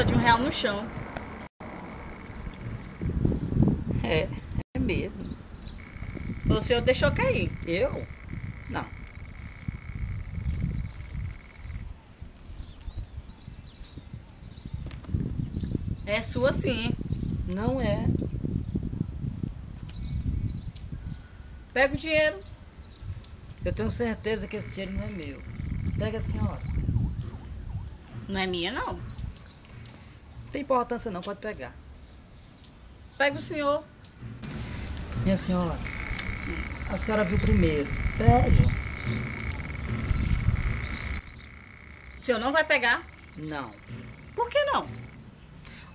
Nota de um real no chão. É, é mesmo. O senhor deixou cair. Eu? Não. É sua sim. Não é. Pega o dinheiro. Eu tenho certeza que esse dinheiro não é meu. Pega a senhora. Não é minha, não. Não tem importância não, pode pegar. Pega o senhor. Minha senhora, a senhora viu primeiro. Pega. O senhor não vai pegar? Não. Por que não?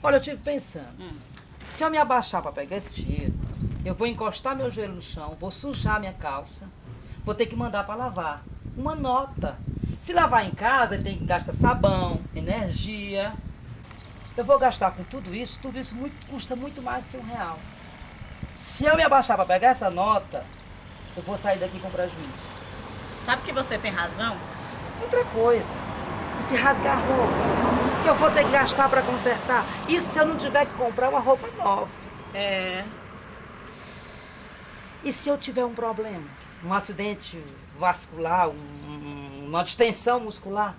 Olha, eu tive pensando. Hum. Se eu me abaixar para pegar esse dinheiro, eu vou encostar meu joelho no chão, vou sujar minha calça, vou ter que mandar para lavar. Uma nota. Se lavar em casa, tem que gastar sabão, energia. Eu vou gastar com tudo isso, tudo isso muito, custa muito mais que um real. Se eu me abaixar para pegar essa nota, eu vou sair daqui com prejuízo. Sabe que você tem razão? Outra coisa, se rasgar a roupa, que eu vou ter que gastar para consertar. E se eu não tiver que comprar uma roupa nova? É. E se eu tiver um problema? Um acidente vascular, um- uma distensão muscular?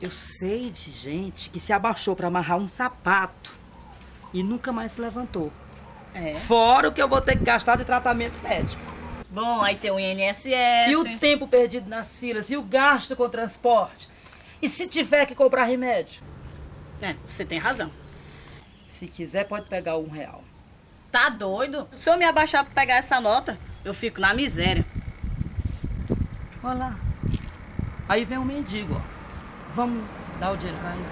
Eu sei de gente que se abaixou para amarrar um sapato e nunca mais se levantou. É. Fora o que eu vou ter que gastar de tratamento médico. Bom, aí tem o INSS. E o tempo perdido nas filas, e o gasto com transporte. E se tiver que comprar remédio? É, você tem razão. Se quiser, pode pegar um real. Tá doido? Se eu me abaixar pra pegar essa nota, eu fico na miséria. Olha lá. Aí vem um mendigo, ó. Vamos dar o dinheiro pra ele.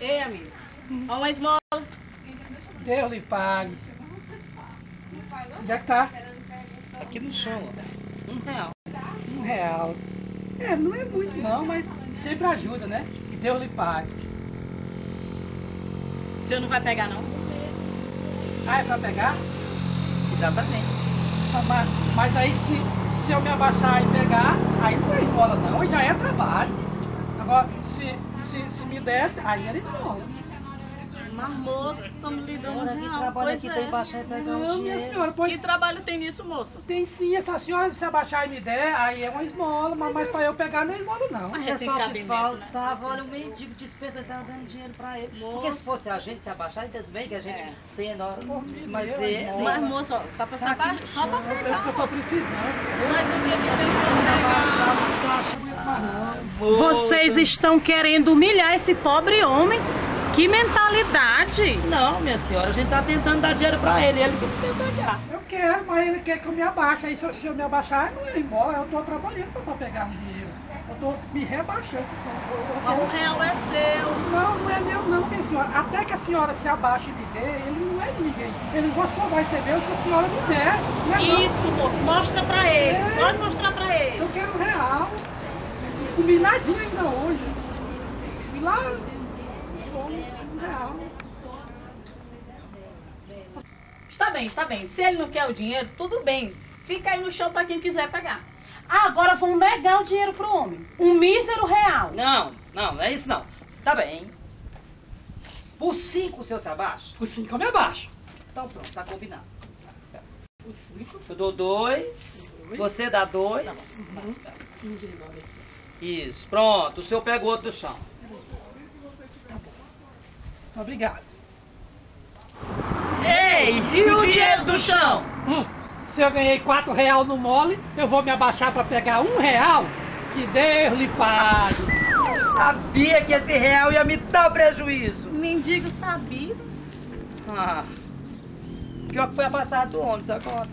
Ei, amigo. Ó uma esmola. Deus lhe pague. Onde é que tá? Aqui no chão, ó. Um real. Um real. É, não é muito não, mas sempre ajuda, né? Que Deus lhe pague. O senhor não vai pegar, não? Ah, é pra pegar? Exatamente. Ah, Mas, mas aí se, se eu me abaixar e pegar, aí não é esmola não, já é trabalho. Agora, se, se, se me desse, aí era esmola. Mas moço, estamos lhe dando um Ora, que trabalho Pois aqui é. tem baixar e pegar minha dinheiro. senhora, Que pode... trabalho tem nisso, moço? Tem sim, se a senhora se abaixar e me der, aí é uma esmola, mas, mas pra eu pegar não é esmola não. Mas É só que recém-cabimento, né? faltava, olha, o mendigo dispensa e tava dando dinheiro pra ele. Porque se fosse a gente se abaixar, tudo bem que a gente É. tem enorme. Mas irmão. Mas, moço, ó, só pra, só pra, só pra Eu, eu pegar, tô moço. precisando. Mas o que que tem que Eu. Vocês estão querendo humilhar esse pobre homem? Que mentalidade! Não, minha senhora, a gente tá tentando dar dinheiro pra ele, ele que não tem pegar. Eu quero, mas ele quer que eu me abaixe. Aí se eu, se eu me abaixar, não é embora. Eu tô trabalhando pra, pra pegar um dinheiro. Eu tô me rebaixando. Eu- eu- eu Mas o real é seu. Não, não é meu não, minha senhora. Até que a senhora se abaixe e me dê, ele não é de ninguém. Ele só vai ser meu se a senhora me der. Não é não. Isso, moço, mostra pra eles. Pode mostrar pra Eu eles. quero um real. Comi nadinha ainda hoje. E lá. Está bem, está bem. Se ele não quer o dinheiro, tudo bem. Fica aí no chão pra quem quiser pegar. Agora vão negar o dinheiro pro homem. Um mísero real. Não, não, não é isso não. Tá bem. Por cinco o senhor se abaixa? Por cinco eu me abaixo. Então pronto, tá combinado. Por cinco. Eu dou dois, você dá dois. Não, né? Isso, pronto, o senhor pega o outro do chão. Obrigado. Ei, e o dinheiro do chão? Hum, se eu ganhei quatro real no mole, eu vou me abaixar pra pegar um real? Que Deus lhe pague. Eu sabia que esse real ia me dar prejuízo. Mendigo sabido. Ah, pior que foi a passada do ônibus agora.